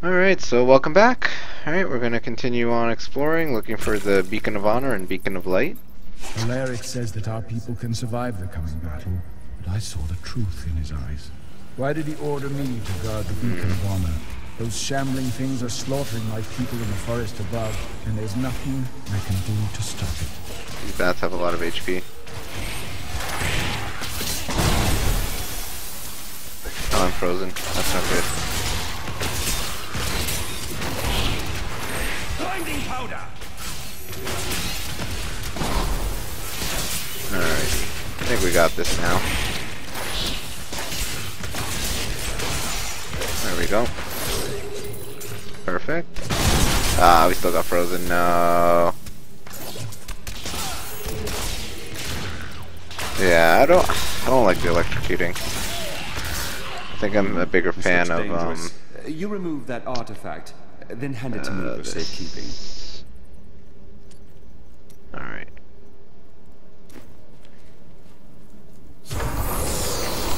Alright, so welcome back. Alright, we're gonna continue on exploring, looking for the Beacon of Honor and Beacon of Light. Alaric says that our people can survive the coming battle, but I saw the truth in his eyes. Why did he order me to guard the Beacon of hmm. Honor? Those shambling things are slaughtering my people in the forest above, and there's nothing I can do to stop it. These bats have a lot of HP. Oh, I'm frozen. That's not good. Blinding powder! Alrighty. I think we got this now. There we go. Perfect. Ah, we still got frozen. No. Yeah, I don't. I don't like the electrocuting. I think I'm a bigger This fan of um. You remove that artifact, then hand it to me uh, for this. safekeeping. All right.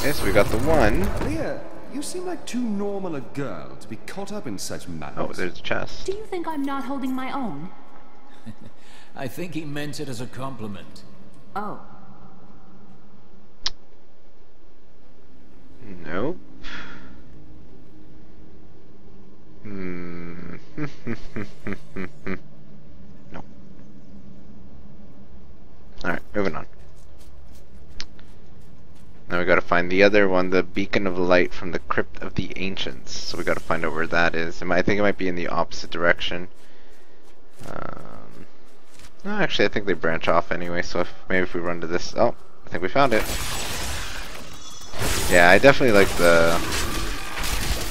Yes, so we got the one. Leah, you seem like too normal a girl to be caught up in such matters. Oh, there's a chest. Do you think I'm not holding my own? I think he meant it as a compliment. Oh. Nope. Hmm. no. Alright, moving on. Now we gotta find the other one, the Beacon of Light from the Crypt of the Ancients. So we gotta find out where that is. Might- I think it might be in the opposite direction. Um, no, actually, I think they branch off anyway, so if, maybe if we run to this... Oh, I think we found it. Yeah, I definitely like the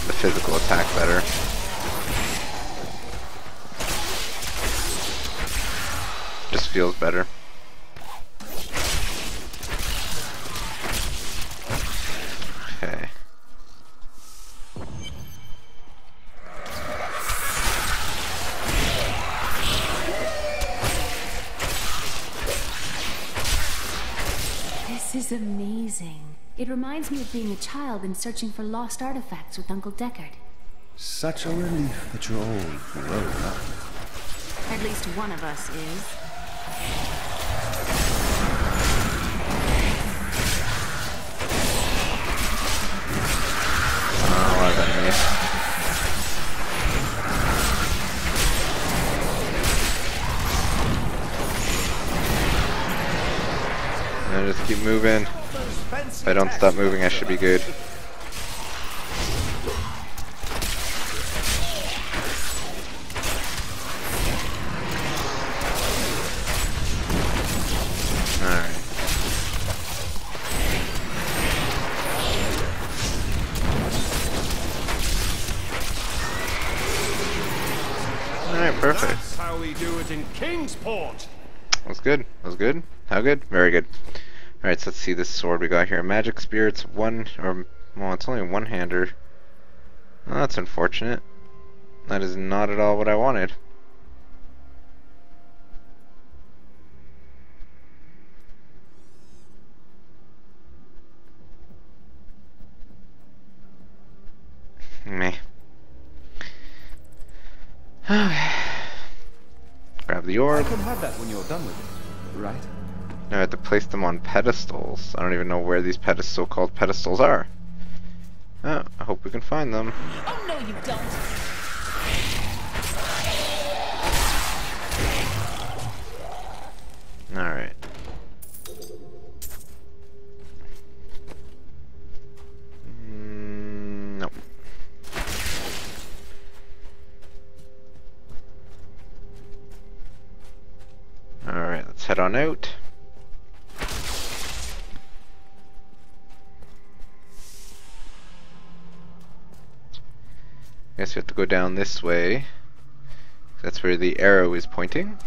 the physical attack better. Just feels better. Okay. This is amazing. It reminds me of being a child and searching for lost artifacts with Uncle Deckard. Such a relief that you're all grown up. At least one of us is. Keep moving. If I don't stop moving, I should be good. Good. Good? Very good. Alright, so let's see this sword we got here. Magic Spirits, one, or, well, it's only a one-hander. Well, that's unfortunate. That is not at all what I wanted. Meh. Grab the orb. can have that when you're done with it, right? Now I have to place them on pedestals. I don't even know where these pedest so-called pedestals are. Oh, I hope we can find them. Oh, no, you don't! Alright. Mm, nope. Alright, let's head on out. I guess we have to go down this way. That's where the arrow is pointing.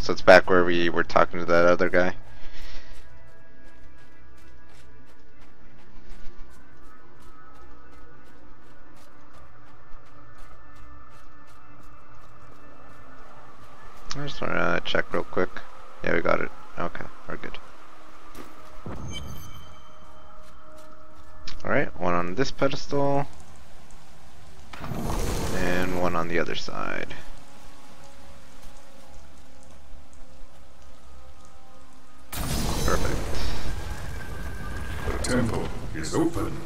So it's back where we were talking to that other guy. I just want to check real quick. Yeah, we got it. Okay, we're good. Alright, one on this pedestal. And one on the other side. Is open.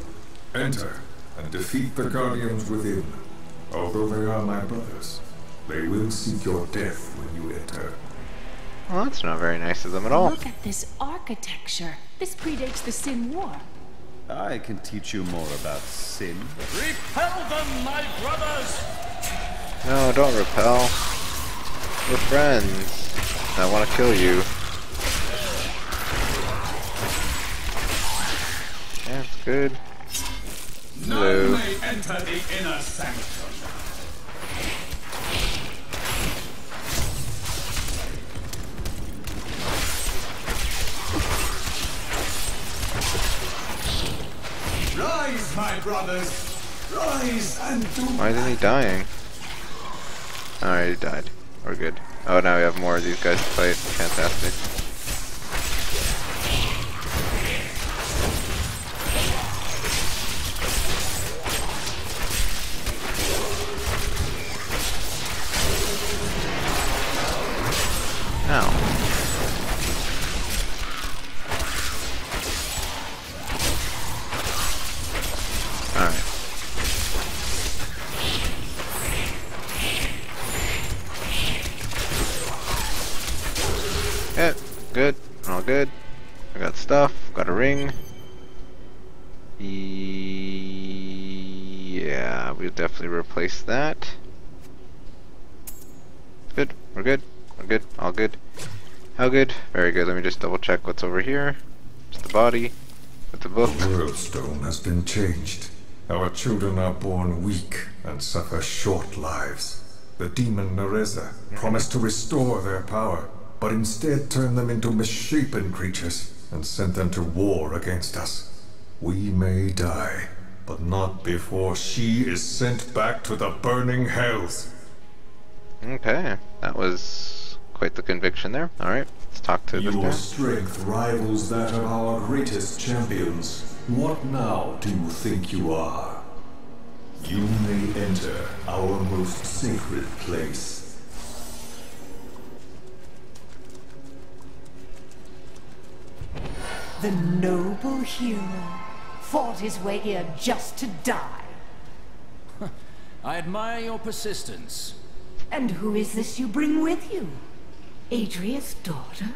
Enter and defeat the guardians within. Although they are my brothers, they will seek your death when you enter. Well, that's not very nice of them at all. Look at this architecture. This predates the Sin War. I can teach you more about sin. Repel them, my brothers! No, don't repel. We're friends. I want to kill you. Good. Hello. None may enter the inner sanctum. Rise, my brothers! Rise and do Why isn't he dying? Alright, he died. We're good. Oh, now we have more of these guys to fight. Fantastic. Good. I got stuff. Got a ring. Yeah, we'll definitely replace that. Good. We're good. We're good. All good. How good? Very good. Let me just double check what's over here. Just the body with the book. The world stone has been changed. Our children are born weak and suffer short lives. The demon Nereza mm-hmm. promised to restore their power, but instead turned them into misshapen creatures and sent them to war against us. We may die, but not before she is sent back to the burning hells. Okay, that was quite the conviction there. Alright, let's talk to this Your strength rivals that of our greatest champions. What now do you think you are? You may enter our most sacred place. The noble hero fought his way here just to die. I admire your persistence. And who is this you bring with you? Adria's daughter?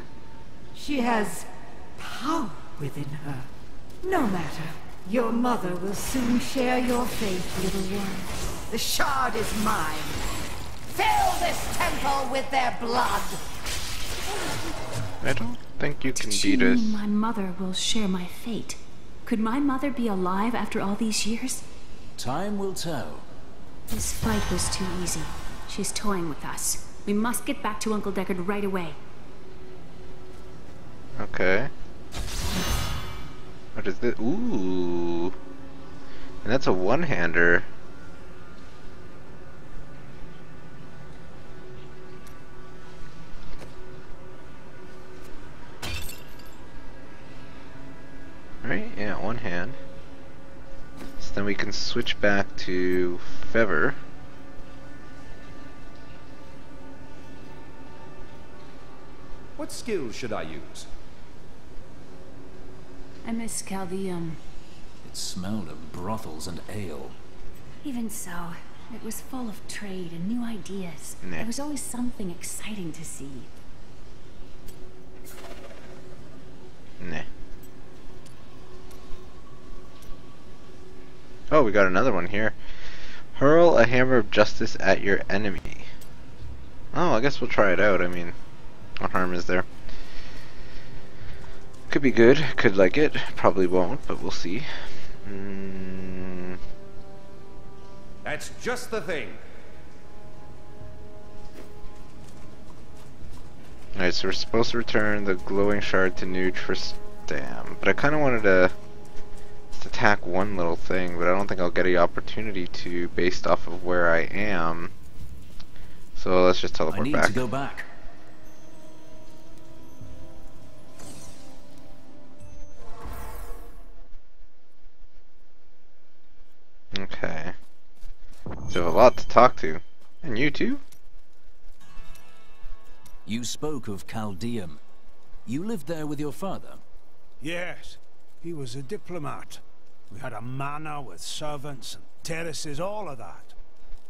She has power within her. No matter. Your mother will soon share your fate, little one. The shard is mine. Fill this temple with their blood. I don't think you can Did beat us. my mother will share my fate? Could my mother be alive after all these years? Time will tell. This fight was too easy. She's toying with us. We must get back to Uncle Deckard right away. Okay. What is this? Ooh. And that's a one-hander. Right, yeah, one hand. So then we can switch back to Fervor. What skills should I use? I miss Caldeum. It smelled of brothels and ale. Even so, it was full of trade and new ideas. Nah. There was always something exciting to see. Nah. Oh, we got another one here. Hurl a hammer of justice at your enemy. Oh, I guess we'll try it out. I mean, what harm is there? Could be good. Could like it. Probably won't, but we'll see. Mm, That's just the thing. Alright, so we're supposed to return the glowing shard to New Tristram. But I kind of wanted to attack one little thing, but I don't think I'll get the opportunity to based off of where I am. So let's just teleport I teleport need back. to go back. Okay. So a lot to talk to. And you too? You spoke of Caldeum. You lived there with your father? Yes, he was a diplomat. We had a manor with servants and terraces, all of that.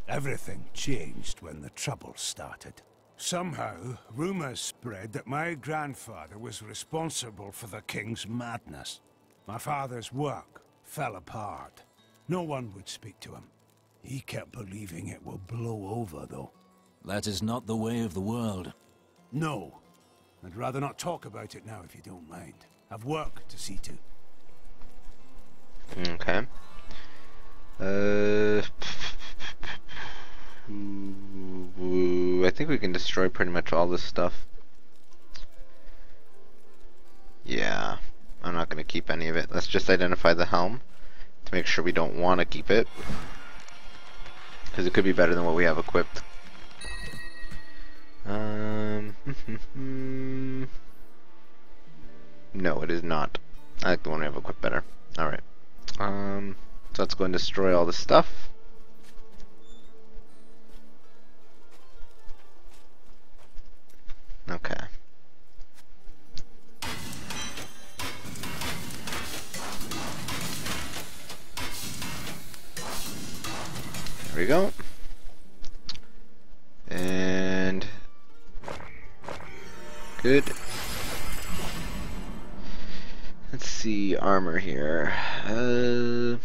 Everything changed when the trouble started. Somehow, rumors spread that my grandfather was responsible for the king's madness. My father's work fell apart. No one would speak to him. He kept believing it will blow over, though. That is not the way of the world. No. I'd rather not talk about it now if you don't mind. I've work to see to. Okay. Uh, I think we can destroy pretty much all this stuff. Yeah, I'm not going to keep any of it. Let's just identify the helm to make sure we don't want to keep it. Because it could be better than what we have equipped. Um, no, it is not. I like the one we have equipped better. Alright. Um, so let's go and destroy all the stuff. Okay. There we go. And good. See armor here. Uh,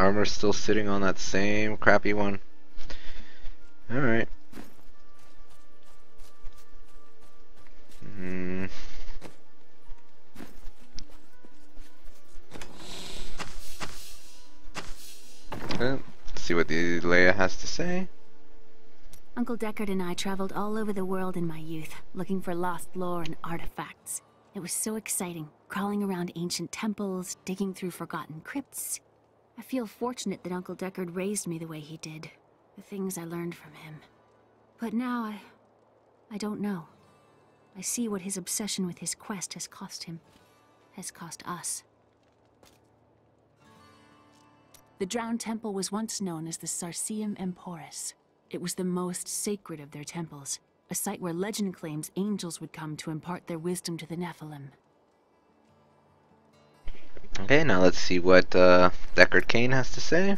armor's still sitting on that same crappy one. All right. Hmm. See what the Leia has to say. Uncle Deckard and I traveled all over the world in my youth, looking for lost lore and artifacts. It was so exciting, crawling around ancient temples, digging through forgotten crypts. I feel fortunate that Uncle Deckard raised me the way he did, the things I learned from him. But now I... I don't know. I see what his obsession with his quest has cost him, has cost us. The Drowned Temple was once known as the Sarsium Emporis. It was the most sacred of their temples, a site where legend claims angels would come to impart their wisdom to the Nephalem. Okay, now let's see what uh, Deckard Cain has to say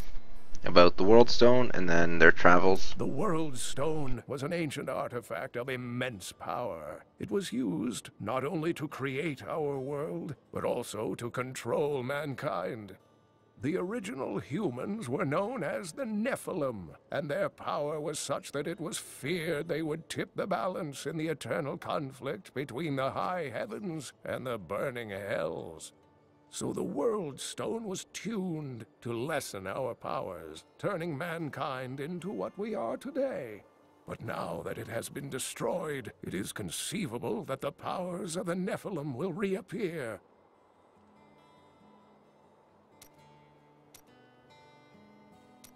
about the World Stone and then their travels. The World Stone was an ancient artifact of immense power. It was used not only to create our world, but also to control mankind. The original humans were known as the Nephalem, and their power was such that it was feared they would tip the balance in the eternal conflict between the high heavens and the burning hells. So the World Stone was tuned to lessen our powers, turning mankind into what we are today. But now that it has been destroyed, it is conceivable that the powers of the Nephalem will reappear.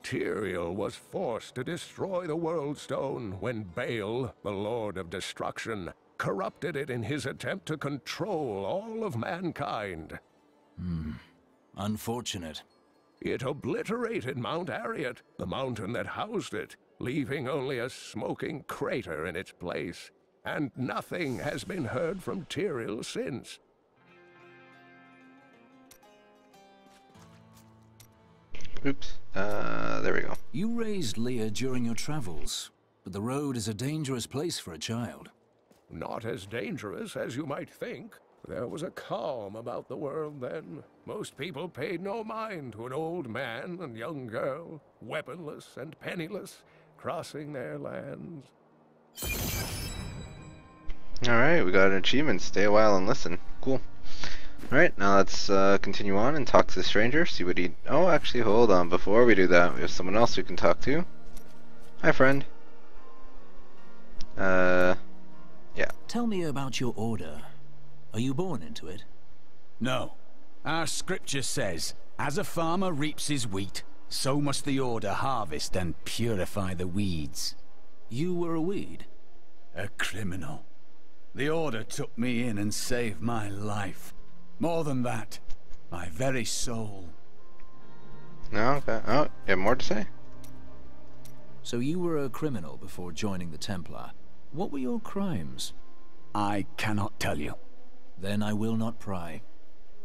Tyrael was forced to destroy the World Stone when Baal, the Lord of Destruction, corrupted it in his attempt to control all of mankind. Hmm. Unfortunate. It obliterated Mount Arreat, the mountain that housed it, leaving only a smoking crater in its place. And nothing has been heard from Tyrael since. Oops. Uh, there we go. You raised Leah during your travels, but the road is a dangerous place for a child. Not as dangerous as you might think. There was a calm about the world then. Most people paid no mind to an old man and young girl, weaponless and penniless, crossing their lands. Alright, we got an achievement. Stay a while and listen. Cool. Alright, now let's uh, continue on and talk to the stranger, see what he... Oh, actually, hold on. Before we do that, we have someone else we can talk to. Hi, friend. Uh... Yeah. Tell me about your order. Are you born into it? No. Our scripture says, as a farmer reaps his wheat, so must the Order harvest and purify the weeds. You were a weed? A criminal. The Order took me in and saved my life. More than that, my very soul. No, okay. Oh, you have more to say? So you were a criminal before joining the Templar. What were your crimes? I cannot tell you. Then I will not pry.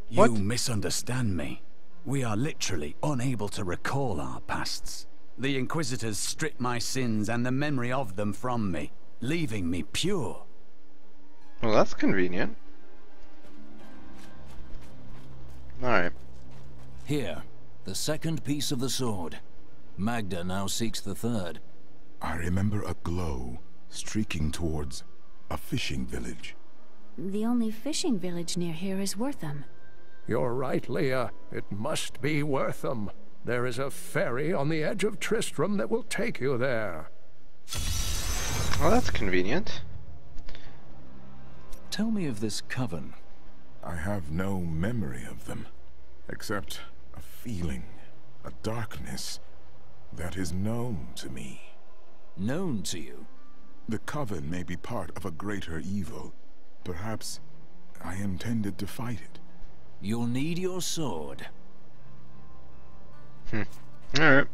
You misunderstand me. We are literally unable to recall our pasts. The Inquisitors stripped my sins and the memory of them from me, leaving me pure. Well, that's convenient. Alright. Here, the second piece of the sword. Maghda now seeks the third. I remember a glow streaking towards a fishing village. The only fishing village near here is Wortham. You're right, Leah. It must be Wortham. There is a ferry on the edge of Tristram that will take you there. Well, that's convenient. Tell me of this coven. I have no memory of them, except a feeling, a darkness that is known to me. Known to you? The coven may be part of a greater evil. Perhaps I intended to fight it. You'll need your sword. Hmm. Alright.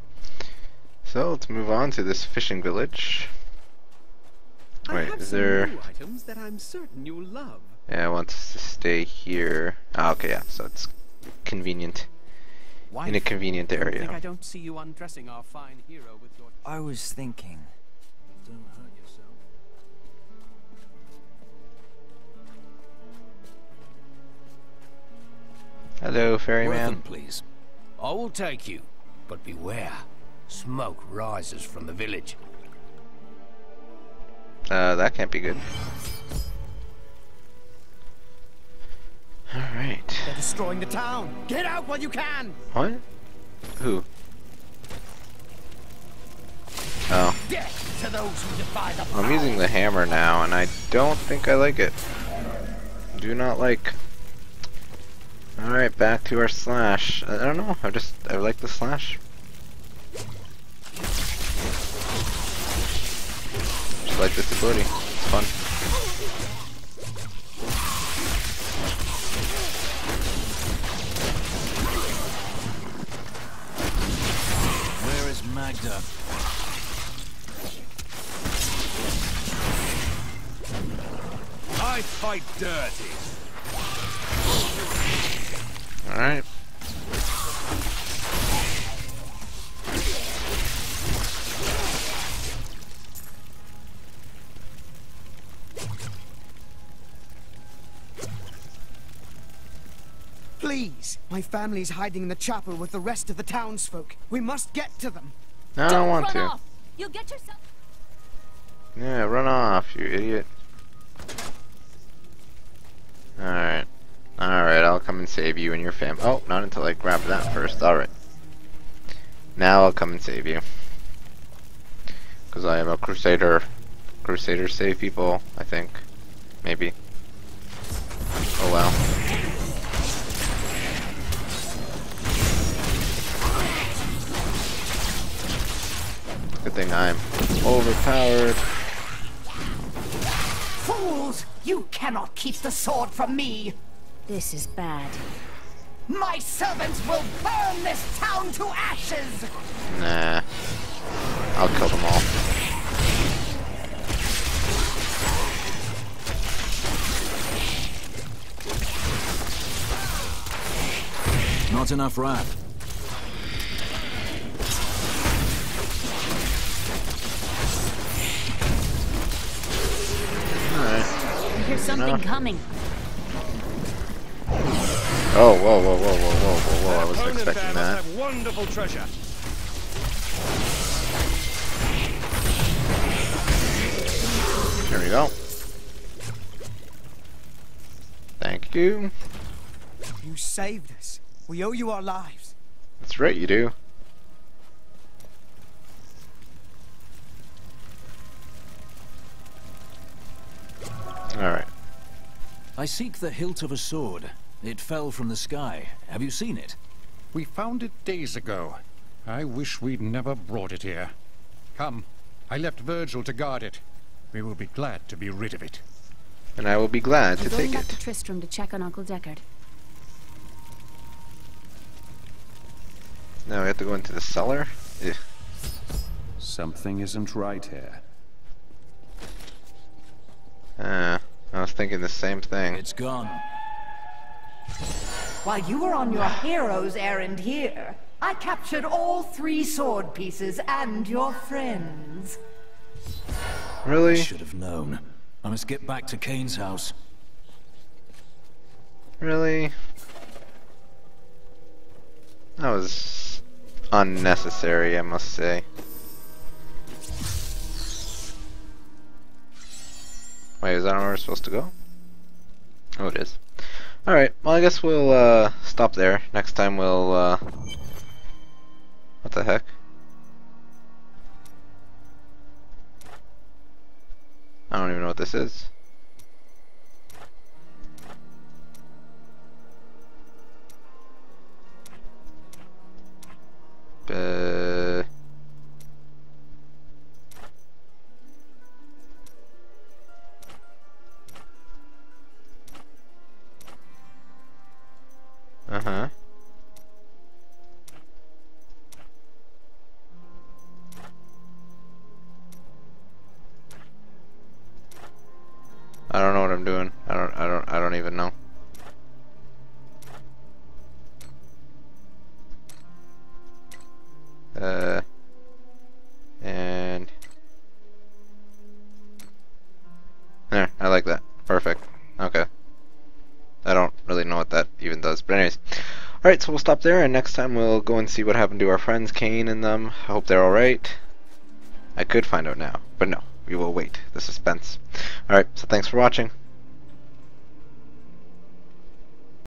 So let's move on to this fishing village. Wait, is there items that I'm certain you'll love. Yeah, I want us to stay here. Ah, okay, yeah, so it's convenient. Wife, in a convenient area. I think I don't see you undressing our fine hero with your I was thinking. Don't hurt yourself. Hello, ferryman. please. I will take you, but beware. Smoke rises from the village. Uh, that can't be good. Alright. They're destroying the town! Get out while you can! What? Who? Oh. Death to those who defy the I'm using the hammer now, and I don't think I like it. Do not like. Alright, back to our slash. I don't know, I just, I like the slash. Like. It's fun. Where is Maghda? I fight dirty. Alright. Please! My family's hiding in the chapel with the rest of the townsfolk. We must get to them. No, I don't want to. Off. You'll get yourself. Yeah, run off, you idiot. Alright. Alright, I'll come and save you and your fam- Oh, not until I grab that first. Alright. Now I'll come and save you. Because I am a crusader. Crusaders save people, I think. Maybe. Oh well. Good thing I'm overpowered. Fools! You cannot keep the sword from me! This is bad. My servants will burn this town to ashes! Nah. I'll kill them all. Not enough wrath. There's something coming. Oh, whoa, whoa, whoa, whoa, whoa, whoa, whoa! I wasn't expecting that. Have wonderful treasure. There we go. Thank you. You saved us. We owe you our lives. That's right, you do. I seek the hilt of a sword. It fell from the sky. Have you seen it? We found it days ago. I wish we'd never brought it here. Come, I left Virgil to guard it. We will be glad to be rid of it. And I will be glad I'm to going take back it. to Tristram to check on Uncle Deckard. Now we have to go into the cellar? Ugh. Something isn't right here. Uh, I was thinking the same thing. It's gone. While you were on your hero's errand here, I captured all three sword pieces and your friends. Really? I Should have known. I must get back to Cain's house. Really? That was unnecessary, I must say. Wait, is that where we're supposed to go? Oh, it is. Alright, well I guess we'll uh, stop there. Next time we'll... Uh... What the heck? I don't even know what this is. Uh... Uh-huh. I don't know what I'm doing. I don't I don't I don't even know. Does. But anyways. Alright, so we'll stop there and next time we'll go and see what happened to our friends, Cain and them. I hope they're alright. I could find out now, but no. We will wait. The suspense. Alright, so thanks for watching.